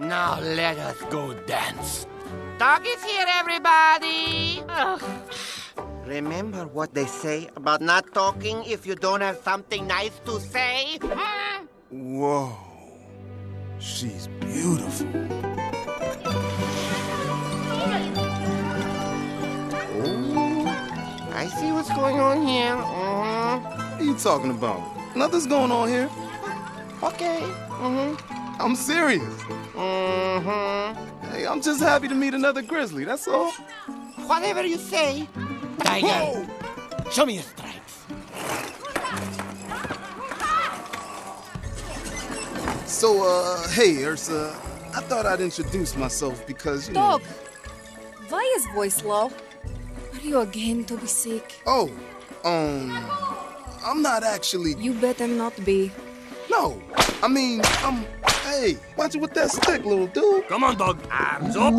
Now let us go dance. Dog is here, everybody. Remember what they say about not talking if you don't have something nice to say? Whoa. She's beautiful. I see what's going on here. Mhm. What are you talking about? Nothing's going on here. Okay. Mm-hmm. I'm serious. Mm-hmm. Hey, I'm just happy to meet another grizzly, that's all. Whatever you say. Tiger, show me your stripes. So, uh, hey, Ursa, I thought I'd introduce myself because, you know... Dog, why is voice low? Are you again to be sick? Oh, um, I'm not actually... You better not be. No, I mean, I'm... Hey, watch it with that stick, little dude. Come on, dog. Arms up.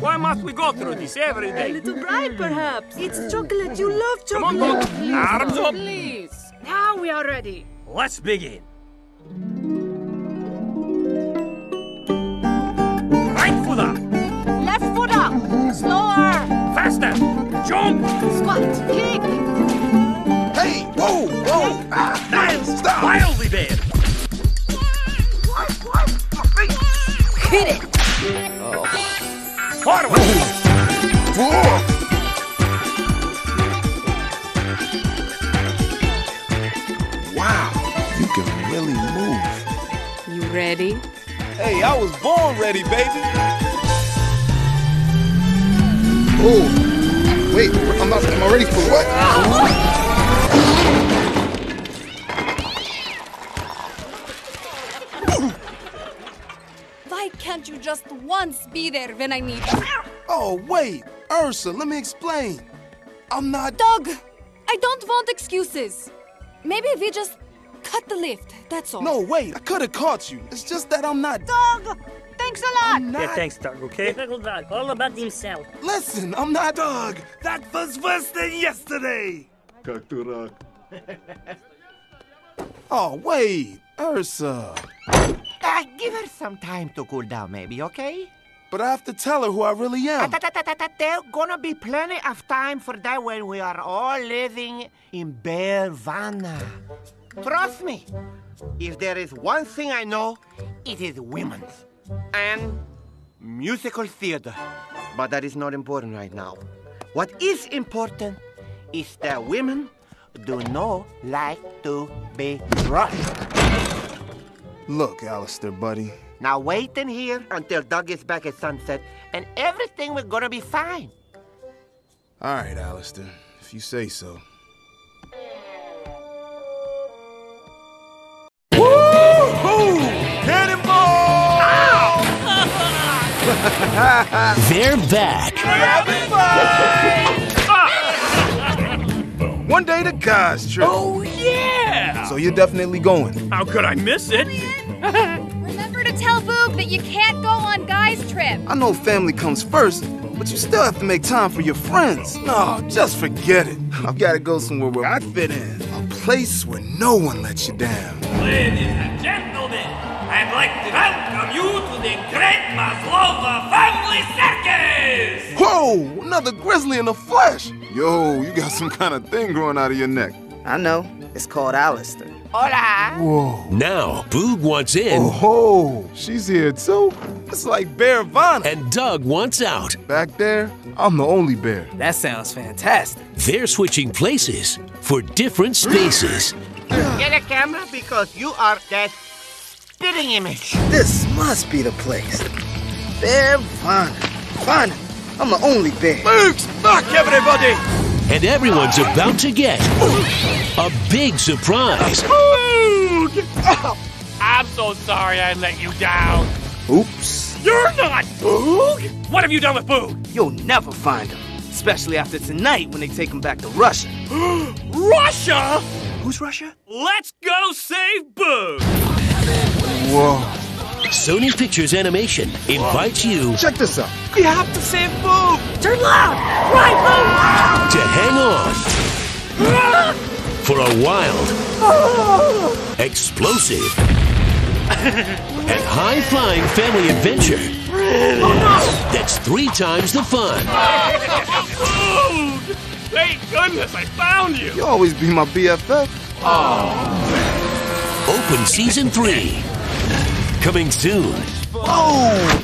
Why must we go through this every day? A little bribe, perhaps. It's chocolate. You love Come on, chocolate. dog. Arms up. Please. Now we are ready. Let's begin. Right foot up. Left foot up. Slower. Faster. Jump. Squat. Kick. Hey, whoa, whoa, ah, Nice. stop. Wildly bear. Hit it! Forward. Whoa. Wow, you can really move. You ready? Hey, I was born ready, baby. Oh, wait, I'm not, am I ready for what? Ah. Can't you just once be there when I need you? Oh, wait, Ursa, let me explain. I'm not. Dog, I don't want excuses. Maybe if we just cut the lift, that's all. No, wait, I could have caught you. It's just that I'm not. Dog. Thanks a lot. I'm not. Yeah, thanks, dog, okay? Typical dog, all about himself. Listen, I'm not. Dog. That was worse than yesterday. Oh, wait, Ursa. Uh, give her some time to cool down, maybe, okay? But I have to tell her who I really am. There's gonna be plenty of time for that when we are all living in Bearvana. Trust me, if there is one thing I know, it is women's and musical theater. But that is not important right now. What is important is that women do not like to be rushed. Look, Alistair, buddy. Now wait in here until Doug gets back at sunset, and everything will gonna be fine. All right, Alistair, if you say so. They're back. One day to God's trip. Oh, yeah! So you're definitely going. How could I miss it? Remember to tell Boog that you can't go on guys' trip. I know family comes first, but you still have to make time for your friends. No, just forget it. I've got to go somewhere where I fit in. A place where no one lets you down. Ladies and gentlemen, I'd like to welcome you to the Great Maslova Family Circus! Whoa, another grizzly in the flesh. Yo, you got some kind of thing growing out of your neck. I know. It's called Alistair. Hola! Whoa. Now, Boog wants in Oh, she's here too. It's like Bearvana. and Doug wants out. Back there, I'm the only bear. That sounds fantastic. They're switching places for different spaces. Get a camera because you are that spitting image. This must be the place. Bearvana. Vana. I'm the only bear. Boogs, back everybody! And everyone's about to get a big surprise. Boog! I'm so sorry I let you down. Oops. You're not Boog! What have you done with Boog? You'll never find him. Especially after tonight when they take him back to Russia. Russia? Who's Russia? Let's go save Boog! Whoa. Sony Pictures Animation invites you Check this out. We have to save Boog. Turn loud. Right, loud. to hang on for a wild, explosive, and high-flying family adventure that's three times the fun. Food! Thank goodness I found you! You always be my BFF. Oh. Open season three. Coming soon. Oh,